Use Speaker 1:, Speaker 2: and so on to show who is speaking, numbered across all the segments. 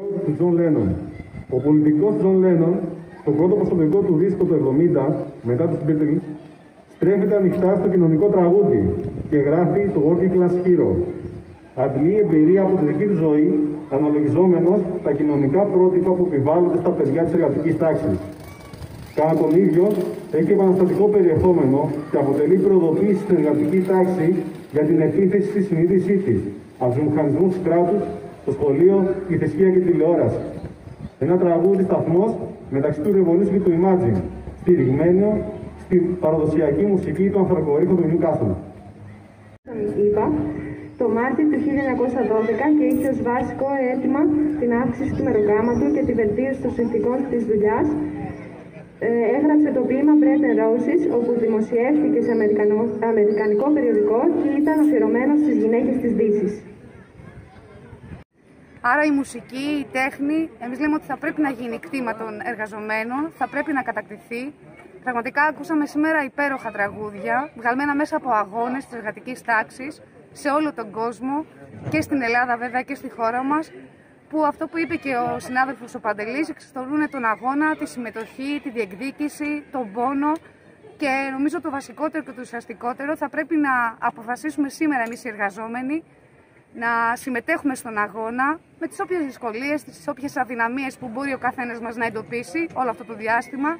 Speaker 1: του Τζον Λένον. Ο πολιτικός Τζον Λένον, στο πρώτο προσωπικό του δίσκο του 70, μετά τους Beatles, στρέφεται ανοιχτά στο κοινωνικό τραγούδι και γράφει το Working Class Hero. Αντλεί εμπειρία από τη δική του ζωή, αναλογιζόμενος τα κοινωνικά πρότυπα που επιβάλλονται στα παιδιά της εργατικής τάξης. Κατά τον ίδιο, έχει επαναστατικό περιεχόμενο και αποτελεί προειδοποίηση στην εργατική τάξη για την επίθεση στη συνείδησή της από του μηχανισμούς του κράτους στο σχολείο, τη θρησκεία και τηλεόραση. Ένα τραγούδι σταθμός μεταξύ του Revolution και του Imagine, στηριγμένο στην παραδοσιακή μουσική του ανθρακορύχου του Newcastle.
Speaker 2: Είπα, το Μάρτιο του 1912 και είχε ως βασικό αίτημα την αύξηση του μεροκάματου και τη βελτίωση των συνθηκών της δουλειάς, ε, έγραψε το ποίημα Bread and Roses, όπου δημοσιεύτηκε σε αμερικανικό περιοδικό και ήταν αφιερωμένος στις γυναίκες της Δύσης.
Speaker 3: Άρα η μουσική, η τέχνη, εμείς λέμε ότι θα πρέπει να γίνει κτήμα των εργαζομένων, θα πρέπει να κατακτηθεί. Πραγματικά ακούσαμε σήμερα υπέροχα τραγούδια, βγαλμένα μέσα από αγώνες της εργατικής τάξης, σε όλο τον κόσμο και στην Ελλάδα βέβαια και στη χώρα μας, που αυτό που είπε και ο συνάδελφος ο Παντελής εξιστορούν τον αγώνα, τη συμμετοχή, τη διεκδίκηση, τον πόνο και νομίζω το βασικότερο και το ουσιαστικότερο θα πρέπει να αποφασίσουμε σήμερα εμείς οι εργαζόμενοι να συμμετέχουμε στον αγώνα με τις όποιες δυσκολίες, τις όποιες αδυναμίες που μπορεί ο καθένας μας να εντοπίσει όλο αυτό το διάστημα.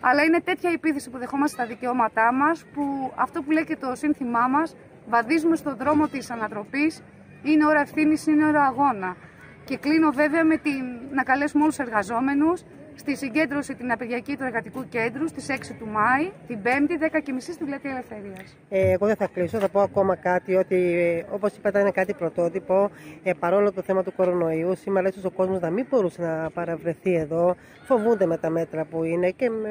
Speaker 3: Αλλά είναι τέτοια η επίθεση που δεχόμαστε στα δικαιώματά μας που αυτό που λέει και το σύνθημά μας βαδίζουμε στον δρόμο της ανατροπής, είναι ώρα ευθύνης, είναι ώρα αγώνα. Και κλείνω βέβαια με την, να καλέσουμε όλους τους εργαζόμενους στη συγκέντρωση την απεργιακή του εργατικού κέντρου στις 6 του Μάη, την 5η, 10.30 στη Πλατεία Ελευθερίας.
Speaker 4: Ε, εγώ δεν θα κλείσω, θα πω ακόμα κάτι ότι ε, όπως είπατε είναι κάτι πρωτότυπο ε, παρόλο το θέμα του κορονοϊού σήμερα ίσως ο κόσμος να μην μπορούσε να παραβρεθεί εδώ φοβούνται με τα μέτρα που είναι και με...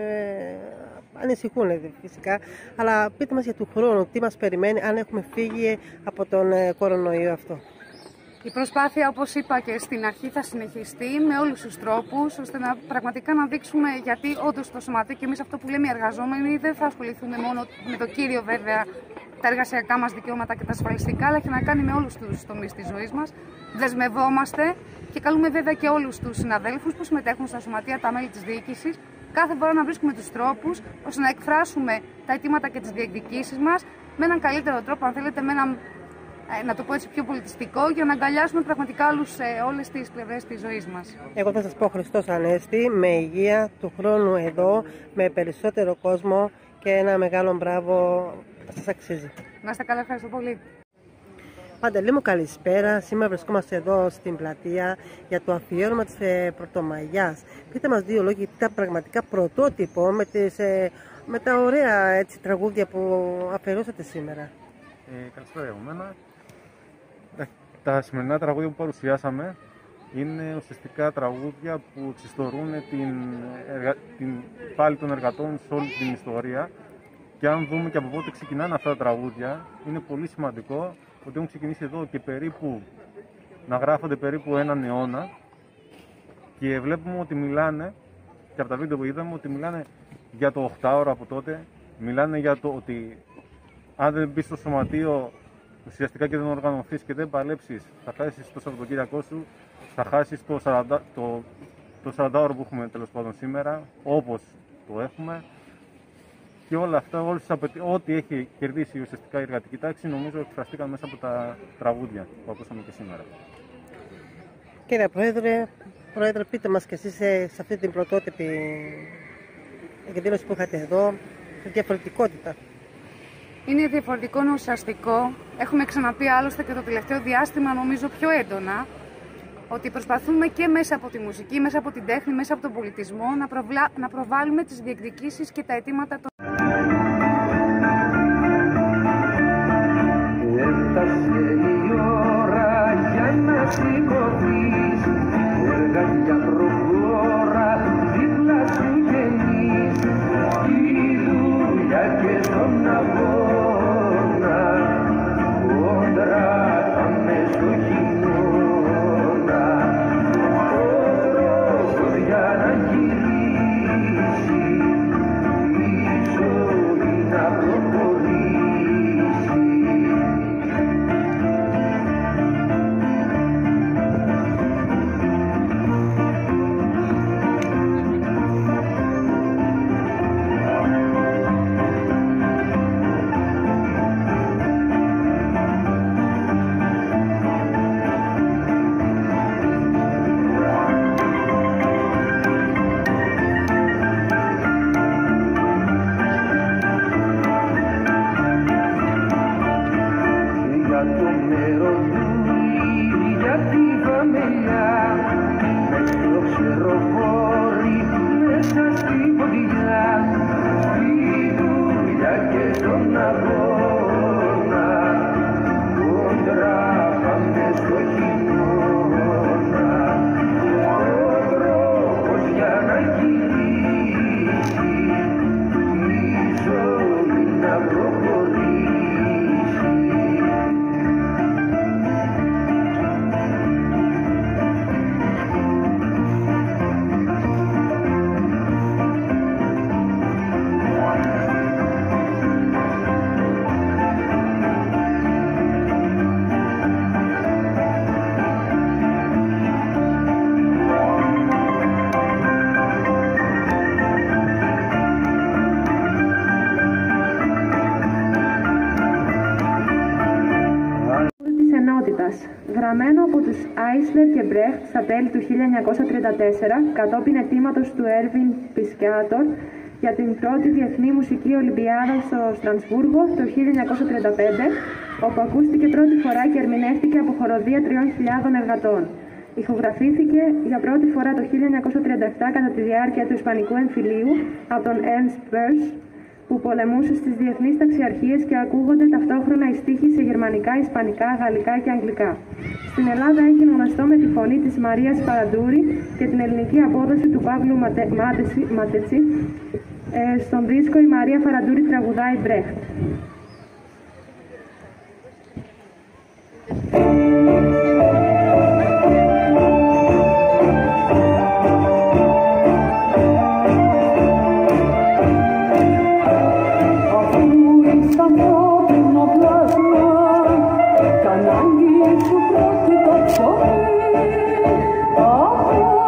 Speaker 4: ανησυχούν φυσικά αλλά πείτε μας για του χρόνου τι μας περιμένει αν έχουμε φύγει από τον ε, κορονοϊό αυτό.
Speaker 3: Η προσπάθεια, όπως είπα και στην αρχή, θα συνεχιστεί με όλους τους τρόπους, ώστε να πραγματικά να δείξουμε γιατί όντως το σωματείο και εμείς αυτό που λέμε οι εργαζόμενοι δεν θα ασχοληθούμε μόνο με το κύριο βέβαια τα εργασιακά μας δικαιώματα και τα ασφαλιστικά, αλλά έχει να κάνει με όλους τους τομείς της ζωής μας. Δεσμευόμαστε και καλούμε βέβαια και όλους τους συναδέλφους που συμμετέχουν στα σωματεία, τα μέλη της διοίκησης, κάθε φορά να βρίσκουμε τους τρόπους ώστε να εκφράσουμε τα αιτήματα και τις διεκδικήσεις μας με έναν καλύτερο τρόπο, αν θέλετε, με έναν ε, να το πω έτσι πιο πολιτιστικό, για να αγκαλιάσουμε πραγματικά όλους, σε όλες τις πλευρές της ζωής μας.
Speaker 4: Εγώ θα σας πω Χριστός Ανέστη, με υγεία του χρόνου εδώ, με περισσότερο κόσμο και ένα μεγάλο μπράβο σας αξίζει.
Speaker 3: Να είστε καλά, ευχαριστώ πολύ.
Speaker 4: Παντελή μου καλησπέρα. Σήμερα βρισκόμαστε εδώ στην πλατεία για το αφιέρωμα της ε, Πρωτομαγιάς. Πείτε μας δύο λόγια, γιατί ήταν πραγματικά πρωτότυπο με, τις, ε, με τα ωραία έτσι, τραγούδια που αφιερώσατε σήμερα. Ε,
Speaker 1: καλησπέρα για μένα τα σημερινά τραγούδια που παρουσιάσαμε είναι ουσιαστικά τραγούδια που εξιστορούν την, την πάλι των εργατών σε όλη την ιστορία. Και αν δούμε και από πότε ξεκινάνε αυτά τα τραγούδια είναι πολύ σημαντικό ότι έχουν ξεκινήσει εδώ και περίπου να γράφονται περίπου έναν αιώνα. Και βλέπουμε ότι μιλάνε και από τα βίντεο που είδαμε ότι μιλάνε για το 8 ώρα από τότε μιλάνε για το ότι αν δεν μπει στο σωματείο ουσιαστικά και δεν οργανωθείς και δεν παλέψεις, θα χάσεις το Σαββατοκύριακό σου, θα χάσεις το 40, το, το 40 ώρα που έχουμε τέλος πάντων σήμερα, όπως το έχουμε. Και όλα αυτά, όλες ό,τι έχει κερδίσει ουσιαστικά η εργατική τάξη, νομίζω εκφραστήκαν μέσα από τα τραγούδια που ακούσαμε και σήμερα.
Speaker 4: Κύριε Πρόεδρε, Πρόεδρε, πείτε μας και εσείς σε, σε αυτή την πρωτότυπη εκδήλωση που είχατε εδώ, τη διαφορετικότητα
Speaker 3: είναι διαφορετικό ουσιαστικό. Έχουμε ξαναπεί άλλωστε και το τελευταίο διάστημα νομίζω πιο έντονα ότι προσπαθούμε και μέσα από τη μουσική, μέσα από την τέχνη, μέσα από τον πολιτισμό να, προβλα... να προβάλλουμε τις διεκδικήσεις και τα αιτήματα των
Speaker 5: Έφτασε η ώρα για να σηκωθείς για προχώρα δίπλα σου γεννείς τη δουλειά και τον αγώνα
Speaker 2: Ελλάδας, γραμμένο από τους Άισλερ και Μπρέχτ στα τέλη του 1934 κατόπιν αιτήματος του Έρβιν Πισκιάτορ για την πρώτη Διεθνή Μουσική Ολυμπιάδα στο Στρανσβούργο το 1935, όπου ακούστηκε πρώτη φορά και ερμηνεύτηκε από χοροδία 3.000 εργατών. Ηχογραφήθηκε για πρώτη φορά το 1937 κατά τη διάρκεια του Ισπανικού Εμφυλίου από τον Ernst που πολεμούσε στις διεθνείς ταξιαρχίες και ακούγονται ταυτόχρονα οι στίχοι σε γερμανικά, ισπανικά, γαλλικά και αγγλικά. Στην Ελλάδα έγινε γνωστό με τη φωνή της Μαρίας Παραντούρη και την ελληνική απόδοση του Παύλου Ματε... Μάτετσι, ε, στον δίσκο η Μαρία Φαραντούρη τραγουδάει Μπρέχτ.
Speaker 6: Sayangi, tu prosti, tu prosti,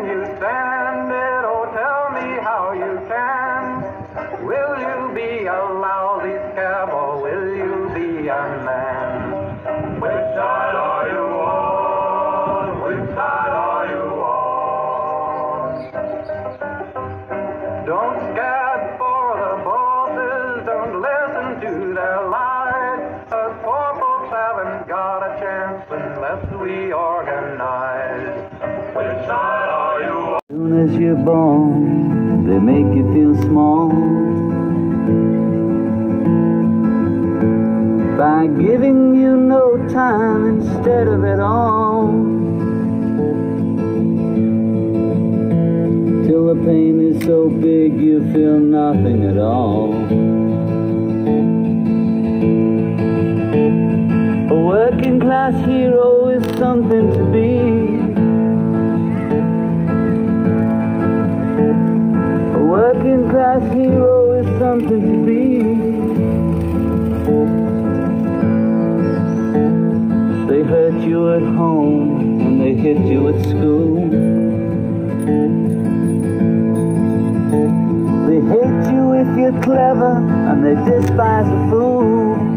Speaker 7: Can you stand it? Oh, tell me how you can. Will you be a lousy scab or will you be a man? Which side are you on? Which side are you on? Don't scab for the bosses. Don't listen to their lies. Us poor folks haven't got a chance unless we are.
Speaker 8: soon as you're born, they make you feel small. By giving you no time instead of it all. Till the pain is so big you feel nothing at all. A working class hero is something to that hero is something to be. They hurt you at home and they hit you at school. They hate you if you're clever and they despise a fool.